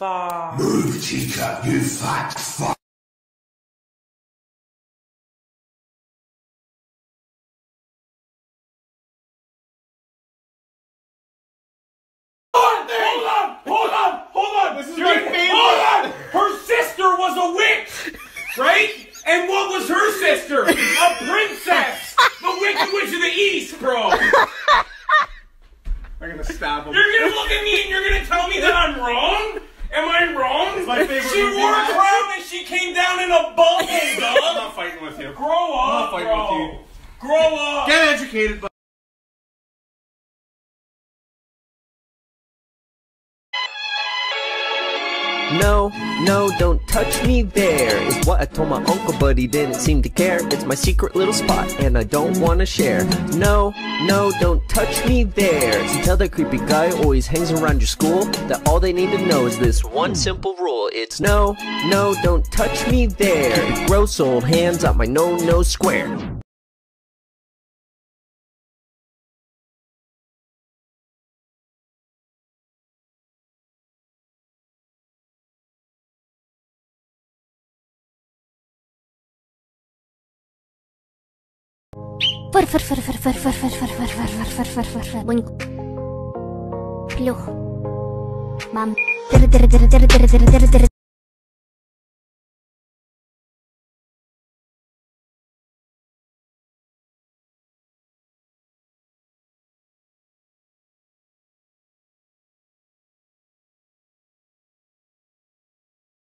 fuck. Move, Chica, you fat fuck. Hold on, hold on, hold on. This is my favorite. Hold on. Her sister was a witch, right? And what was her sister? A princess. The Wicked Witch of the East, bro. I'm gonna stab him. You're gonna look at me and you're gonna tell me that I'm wrong? Am I wrong? It's my favorite She movie. wore a crown and she came down in a bubble, I'm not fighting with you. Grow up, I'm not fighting bro. with you. Grow up. Get educated, but. No, no, don't touch me there Is what I told my uncle but he didn't seem to care. It's my secret little spot and I don't wanna share. No, no, don't touch me there. So tell that creepy guy who always hangs around your school That all they need to know is this one simple rule. It's no, no, don't touch me there. Gross old hands out my no-no square Фыр фыр фыр фыр фыр фыр фыр фыр фыр фыр фыр фыр фыр фыр Буньк. Плюх. Мам. Дыр дыр дыр дыр дыр дыр дыр дыр